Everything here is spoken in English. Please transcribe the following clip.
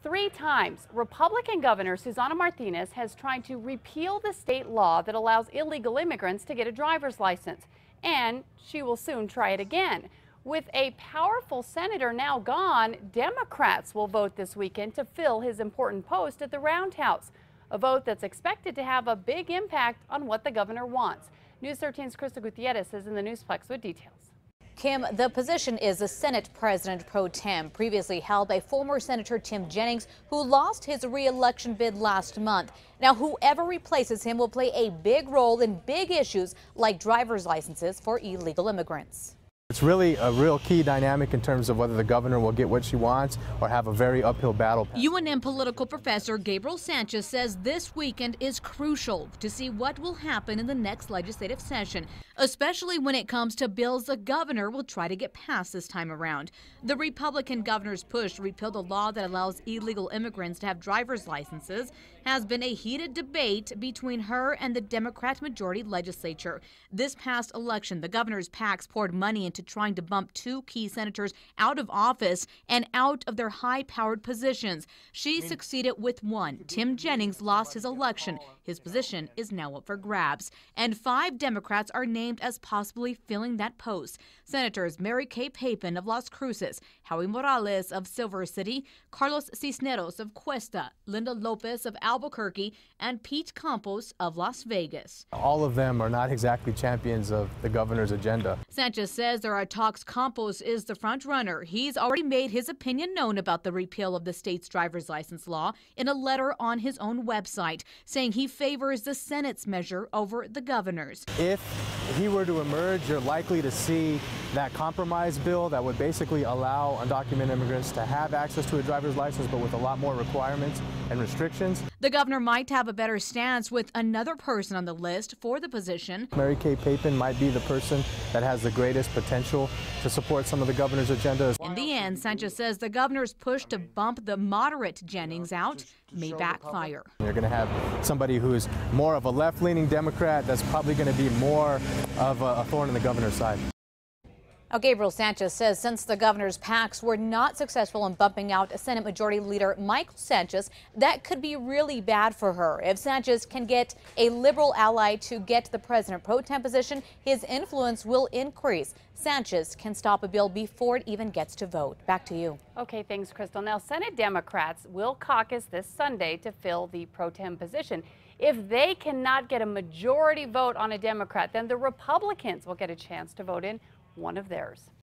Three times, Republican Governor Susana Martinez has tried to repeal the state law that allows illegal immigrants to get a driver's license. And she will soon try it again. With a powerful senator now gone, Democrats will vote this weekend to fill his important post at the Roundhouse. A vote that's expected to have a big impact on what the governor wants. News 13's Krista Gutierrez is in the Newsplex with details. Kim, the position is the Senate President pro tem, previously held by former Senator Tim Jennings, who lost his reelection bid last month. Now, whoever replaces him will play a big role in big issues like driver's licenses for illegal immigrants. It's really a real key dynamic in terms of whether the governor will get what she wants or have a very uphill battle. UNM political professor Gabriel Sanchez says this weekend is crucial to see what will happen in the next legislative session, especially when it comes to bills the governor will try to get passed this time around. The Republican governor's push to repeal the law that allows illegal immigrants to have driver's licenses has been a heated debate between her and the Democrat majority legislature. This past election, the governor's PACs poured money into to trying to bump two key senators out of office and out of their high powered positions. She mm. succeeded with one. Tim Jennings lost his election. His position is now up for grabs. And five Democrats are named as possibly filling that post. Senators Mary Kay Papen of Las Cruces, Howie Morales of Silver City, Carlos Cisneros of Questa, Linda Lopez of Albuquerque, and Pete Campos of Las Vegas. All of them are not exactly champions of the governor's agenda. Sanchez says there are talks Campos is the front runner. He's already made his opinion known about the repeal of the state's driver's license law in a letter on his own website, saying he favors the Senate's measure over the governor's. If he were to emerge, you're likely to see that compromise bill that would basically allow undocumented immigrants to have access to a driver's license, but with a lot more requirements and restrictions. The governor might have a better stance with another person on the list for the position. Mary Kay Papen might be the person that has the greatest potential to support some of the governor's agendas. In the end, Sanchez says the governor's push to bump the moderate Jennings out may backfire. You're going to have somebody who is more of a left-leaning Democrat that's probably going to be more of a thorn in the governor's side. Now, Gabriel Sanchez says since the governor's PACs were not successful in bumping out Senate Majority Leader Michael Sanchez, that could be really bad for her. If Sanchez can get a liberal ally to get the president pro tem position, his influence will increase. Sanchez can stop a bill before it even gets to vote. Back to you. Okay, thanks, Crystal. Now, Senate Democrats will caucus this Sunday to fill the pro tem position. If they cannot get a majority vote on a Democrat, then the Republicans will get a chance to vote in one of theirs.